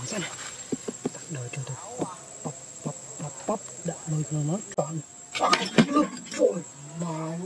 Ủa sao này Tắt đời cho tôi. Bắp bắp bắp bắp bắp Đã lôi cho nó tròn. Tròn cái máu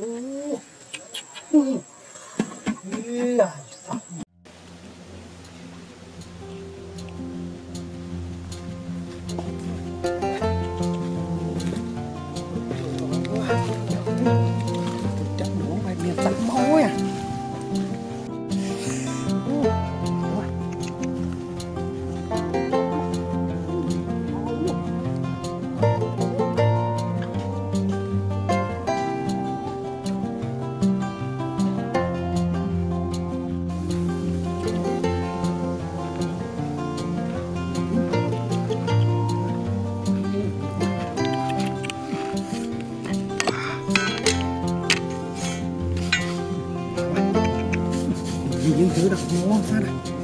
Vì những thứ đó ngon phát à. này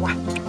Wow.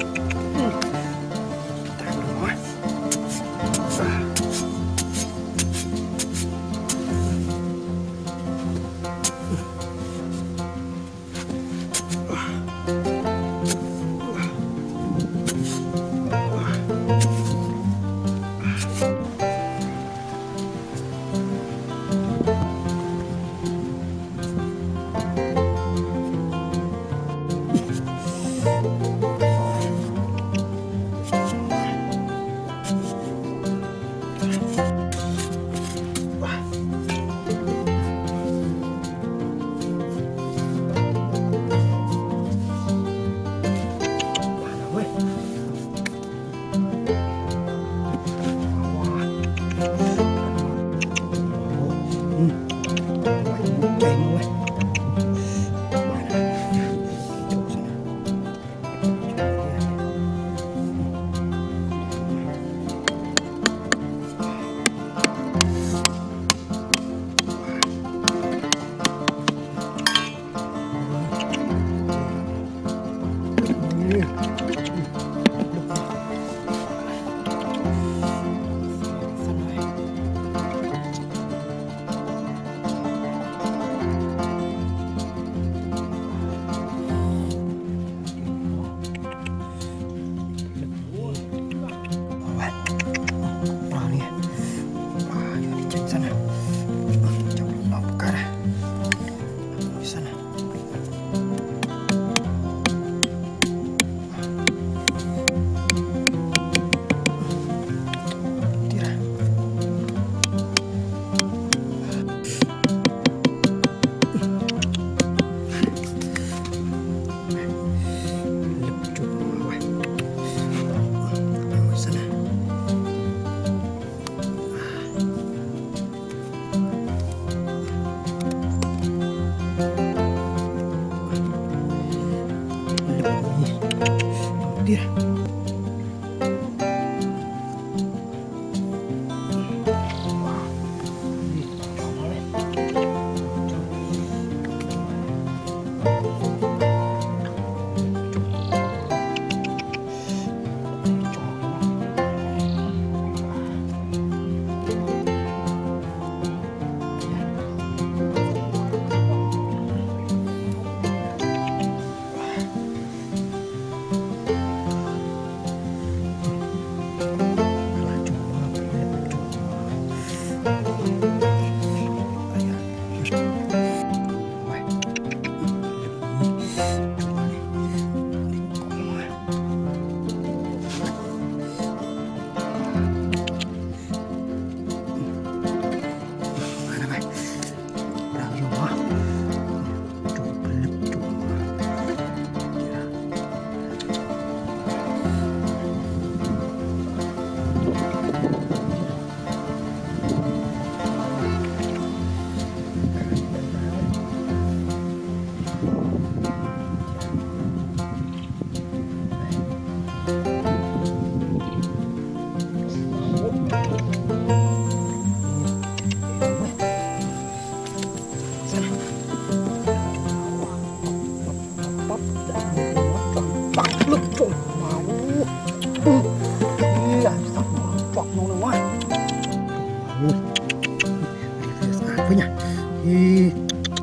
이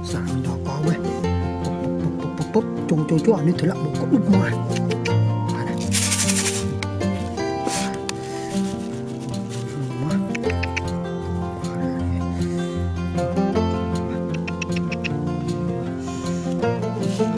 사람이 나와 왜 뻑뻑뻑뻑뻑 종종 좋아하는 들락 먹고 누구야 Ôi,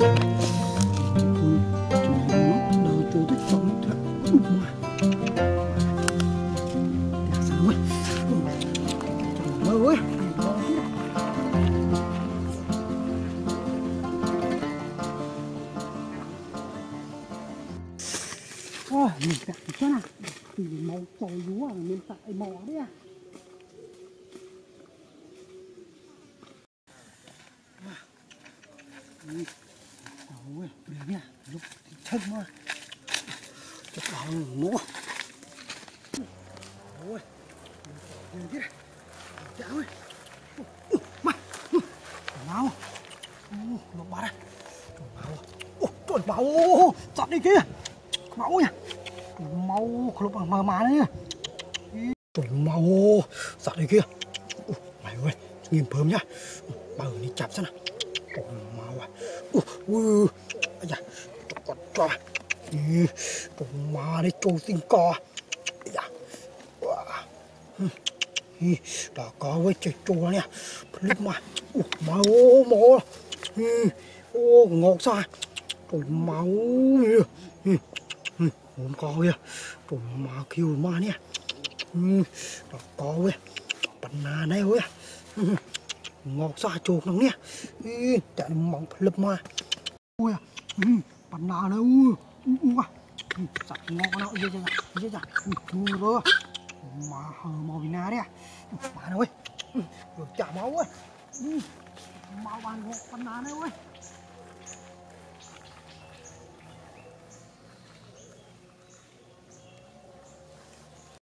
mình tại chỗ nào thì màu trầu lúa ở mình tại mỏ đấy à Ôi, bây giờ nha, lúc thì chân mà. Chắc là nó Ôi, nhìn kia Chả ơi. Mày, nào. Lột bà đây Ôi, trời máu, giọt đi kia. Máu nha. Máu, lúc mà mờ mà đấy Trời máu, giọt đi kia. Mày ơi, nghiêm phơm nhá. Bà ở đi chạp xem nào. Trời mau à Ui, ui, da, cho con cho Ý, Trời má đấy, trâu sinh co Ây da Wow. Ừ. Ý, Đó có với chơi trâu nè Lúc mà Ui, máu, máu Ừ, Ô, ngọt sao Trời máu kìa Ừ, ừ, Không có kìa Trời má kêu mà nè Ừ, Đó có với Banana này ងកសោះអាចចូលក្នុងនេះអីតែមកភ្លឹបមកអូយបណ្ដានៅអូវ៉ាសាក់ងកណោយេយ៉ាយេយ៉ាជួយរើមកហើមកវិណានេះបានហើយយកចាក់មកអើយមកបានងកបណ្ដានៅអើយ